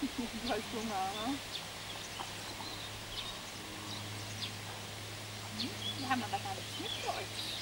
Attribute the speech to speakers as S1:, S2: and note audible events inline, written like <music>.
S1: <laughs> nicht gleich Hunger. Hm?
S2: Wir haben aber gar nichts mit für euch.